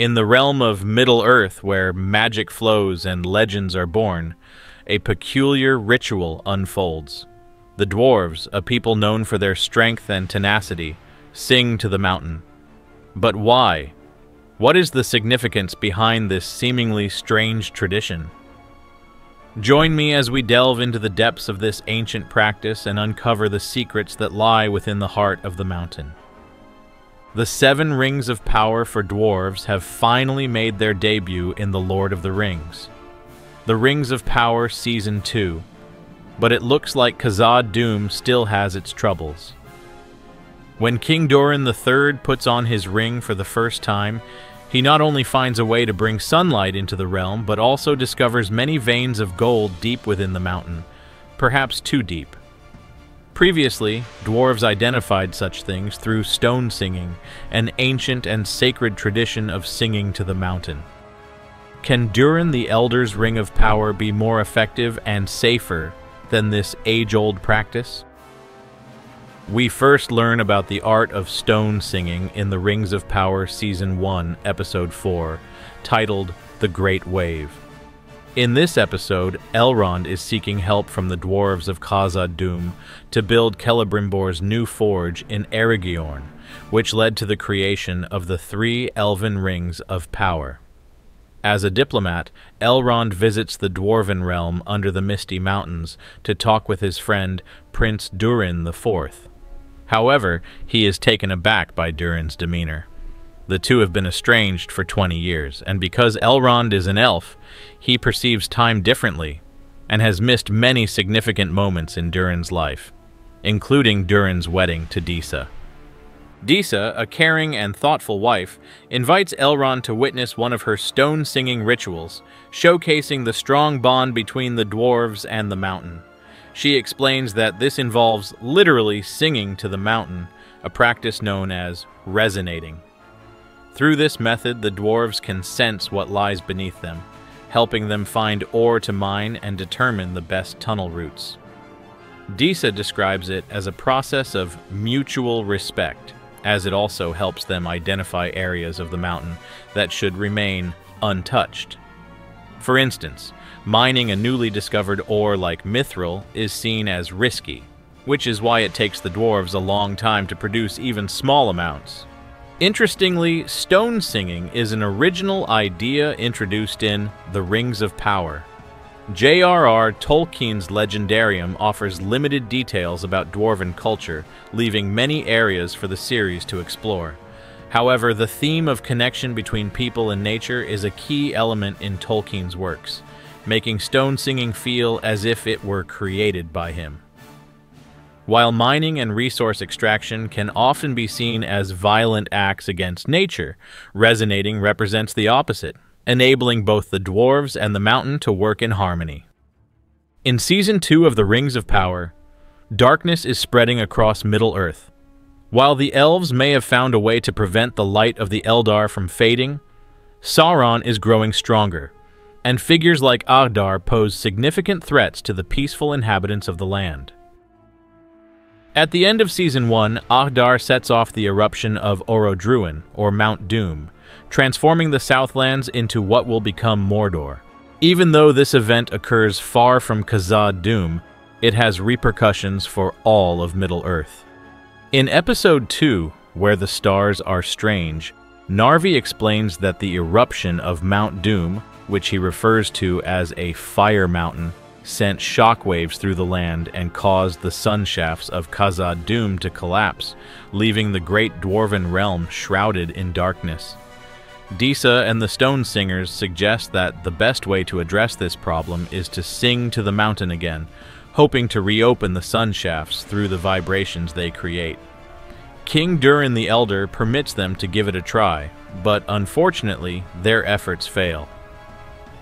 In the realm of Middle Earth, where magic flows and legends are born, a peculiar ritual unfolds. The dwarves, a people known for their strength and tenacity, sing to the mountain. But why? What is the significance behind this seemingly strange tradition? Join me as we delve into the depths of this ancient practice and uncover the secrets that lie within the heart of the mountain. The seven rings of power for dwarves have finally made their debut in The Lord of the Rings. The Rings of Power Season 2, but it looks like Khazad Dûm still has its troubles. When King Durin III puts on his ring for the first time, he not only finds a way to bring sunlight into the realm, but also discovers many veins of gold deep within the mountain, perhaps too deep. Previously, dwarves identified such things through stone singing, an ancient and sacred tradition of singing to the mountain. Can Durin the Elder's Ring of Power be more effective and safer than this age-old practice? We first learn about the art of stone singing in the Rings of Power Season 1, Episode 4, titled The Great Wave. In this episode, Elrond is seeking help from the dwarves of Khazad Dûm to build Celebrimbor's new forge in Eregion, which led to the creation of the three elven rings of power. As a diplomat, Elrond visits the Dwarven realm under the Misty Mountains to talk with his friend Prince Durin IV. However, he is taken aback by Durin's demeanor. The two have been estranged for 20 years, and because Elrond is an elf, he perceives time differently and has missed many significant moments in Durin's life, including Durin's wedding to Disa. Disa, a caring and thoughtful wife, invites Elrond to witness one of her stone-singing rituals, showcasing the strong bond between the dwarves and the mountain. She explains that this involves literally singing to the mountain, a practice known as resonating. Through this method, the dwarves can sense what lies beneath them, helping them find ore to mine and determine the best tunnel routes. Disa describes it as a process of mutual respect, as it also helps them identify areas of the mountain that should remain untouched. For instance, mining a newly discovered ore like mithril is seen as risky, which is why it takes the dwarves a long time to produce even small amounts. Interestingly, stone singing is an original idea introduced in The Rings of Power. J.R.R. Tolkien's Legendarium offers limited details about dwarven culture, leaving many areas for the series to explore. However, the theme of connection between people and nature is a key element in Tolkien's works making stone singing feel as if it were created by him. While mining and resource extraction can often be seen as violent acts against nature, resonating represents the opposite, enabling both the dwarves and the mountain to work in harmony. In Season 2 of The Rings of Power, darkness is spreading across Middle-earth. While the elves may have found a way to prevent the light of the Eldar from fading, Sauron is growing stronger, and figures like Adar pose significant threats to the peaceful inhabitants of the land. At the end of Season 1, Adar sets off the eruption of Orodruin, or Mount Doom, transforming the Southlands into what will become Mordor. Even though this event occurs far from Khazad Dûm, it has repercussions for all of Middle-earth. In Episode 2, Where the Stars Are Strange, Narvi explains that the eruption of Mount Doom, which he refers to as a fire mountain, sent shockwaves through the land and caused the sun shafts of Khazad Dûm to collapse, leaving the great dwarven realm shrouded in darkness. Disa and the Stone Singers suggest that the best way to address this problem is to sing to the mountain again, hoping to reopen the sun shafts through the vibrations they create. King Durin the Elder permits them to give it a try, but unfortunately, their efforts fail.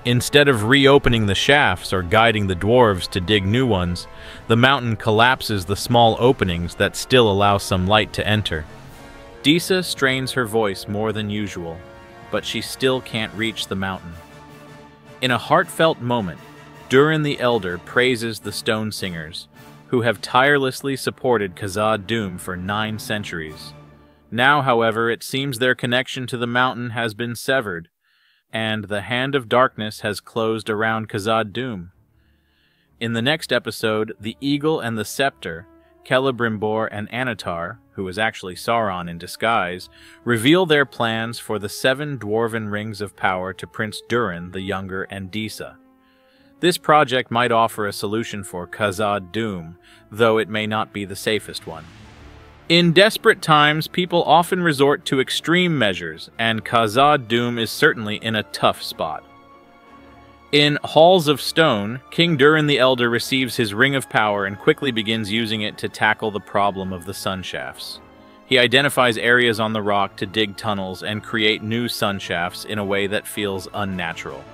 Instead of reopening the shafts or guiding the dwarves to dig new ones, the mountain collapses the small openings that still allow some light to enter. Disa strains her voice more than usual, but she still can't reach the mountain. In a heartfelt moment, Durin the Elder praises the Stone Singers, who have tirelessly supported Khazad Dûm for nine centuries. Now, however, it seems their connection to the mountain has been severed, and the hand of darkness has closed around Khazad Dûm. In the next episode, the Eagle and the Scepter, Celebrimbor and Annatar, who is actually Sauron in disguise, reveal their plans for the seven dwarven rings of power to Prince Durin the Younger and Disa. This project might offer a solution for Khazad Dûm, though it may not be the safest one. In desperate times, people often resort to extreme measures, and Khazad Dûm is certainly in a tough spot. In Halls of Stone, King Durin the Elder receives his Ring of Power and quickly begins using it to tackle the problem of the sun shafts. He identifies areas on the rock to dig tunnels and create new sun shafts in a way that feels unnatural.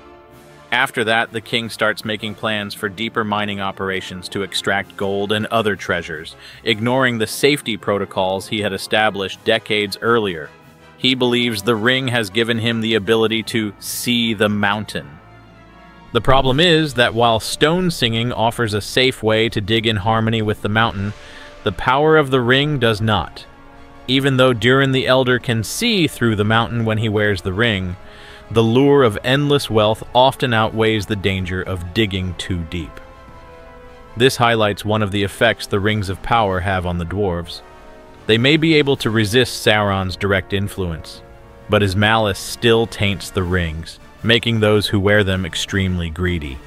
After that, the king starts making plans for deeper mining operations to extract gold and other treasures, ignoring the safety protocols he had established decades earlier. He believes the ring has given him the ability to see the mountain. The problem is that while stone singing offers a safe way to dig in harmony with the mountain, the power of the ring does not. Even though Durin the Elder can see through the mountain when he wears the ring, the lure of endless wealth often outweighs the danger of digging too deep. This highlights one of the effects the Rings of Power have on the dwarves. They may be able to resist Sauron's direct influence, but his malice still taints the rings, making those who wear them extremely greedy.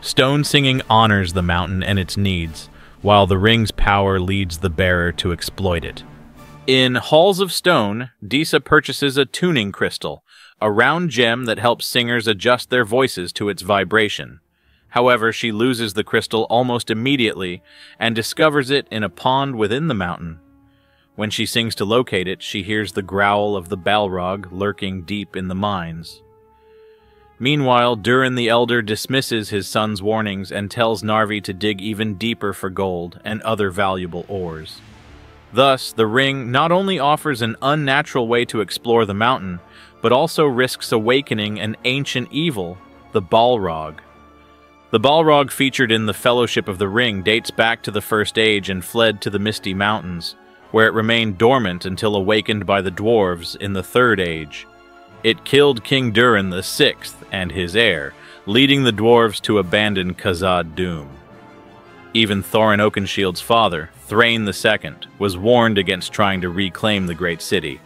Stone singing honors the mountain and its needs, while the ring's power leads the bearer to exploit it. In Halls of Stone, Disa purchases a tuning crystal, a round gem that helps singers adjust their voices to its vibration. However, she loses the crystal almost immediately and discovers it in a pond within the mountain. When she sings to locate it, she hears the growl of the Balrog lurking deep in the mines. Meanwhile, Durin the Elder dismisses his son's warnings and tells Narvi to dig even deeper for gold and other valuable ores. Thus, the ring not only offers an unnatural way to explore the mountain, but also risks awakening an ancient evil, the Balrog. The Balrog featured in the Fellowship of the Ring dates back to the First Age and fled to the Misty Mountains, where it remained dormant until awakened by the dwarves in the Third Age. It killed King Durin the Sixth and his heir, leading the dwarves to abandon Khazad Dûm. Even Thorin Oakenshield's father, Thrain II, was warned against trying to reclaim the great city,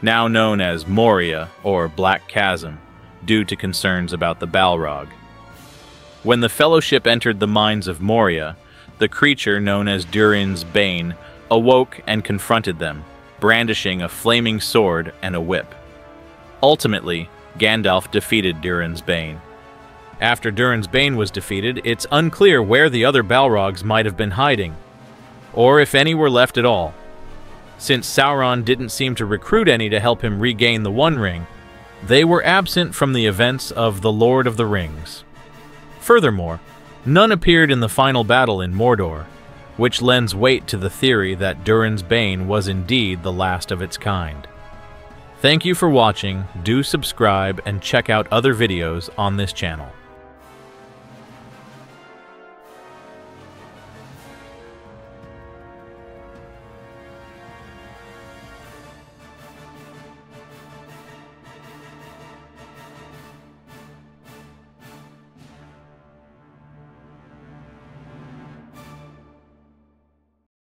now known as Moria or Black Chasm, due to concerns about the Balrog. When the Fellowship entered the mines of Moria, the creature known as Durin's Bane awoke and confronted them, brandishing a flaming sword and a whip. Ultimately, Gandalf defeated Durin's Bane. After Durin's Bane was defeated, it's unclear where the other Balrogs might have been hiding, or if any were left at all. Since Sauron didn't seem to recruit any to help him regain the One Ring, they were absent from the events of The Lord of the Rings. Furthermore, none appeared in the final battle in Mordor, which lends weight to the theory that Durin's Bane was indeed the last of its kind. Thank you for watching, do subscribe, and check out other videos on this channel.